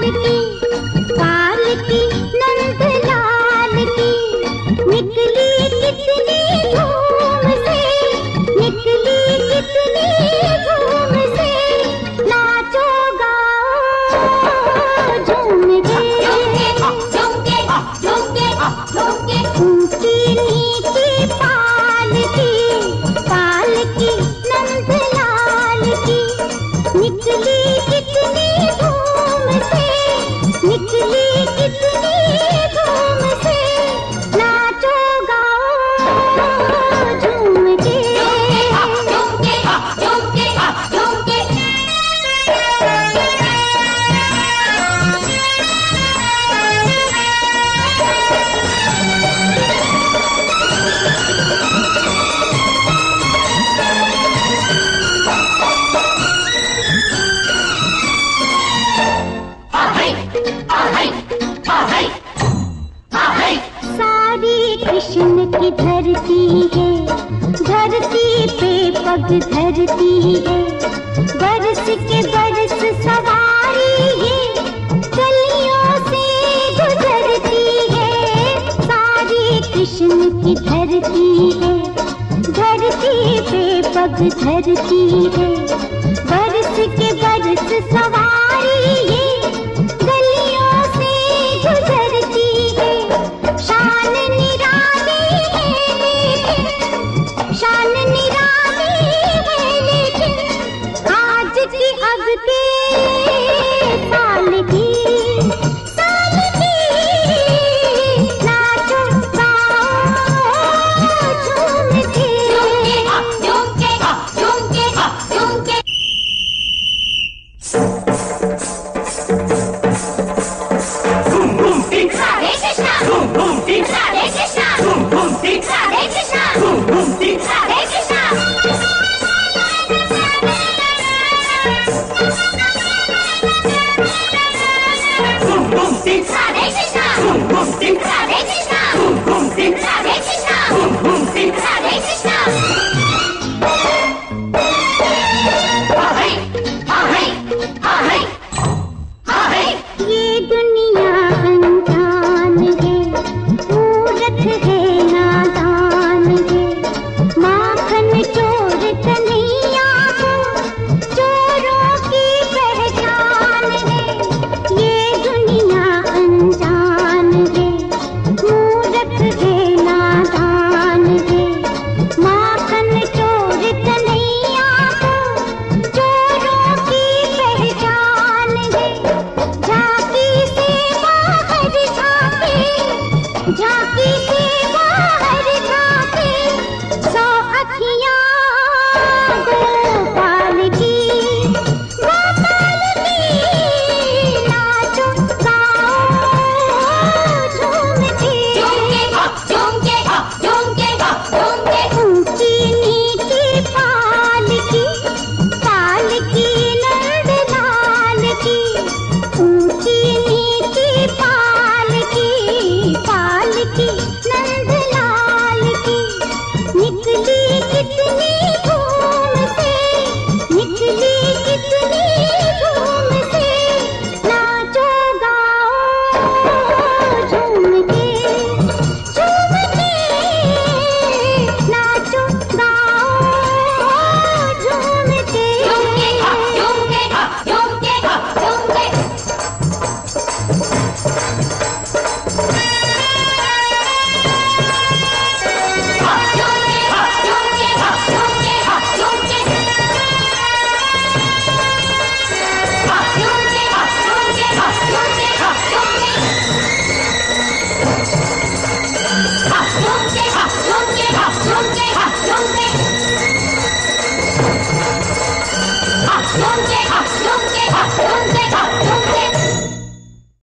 मिलू धरती है। बरस के बरस सवारी है। गलियों से गुजरती है। सारी कृष्ण की धरती है। धरती पे पग धरती है। बरस के बरस सवारी है। गलियों है। शान निराली है। शान निराली que den Zahn! Du musst den Zahn! Vivo ti.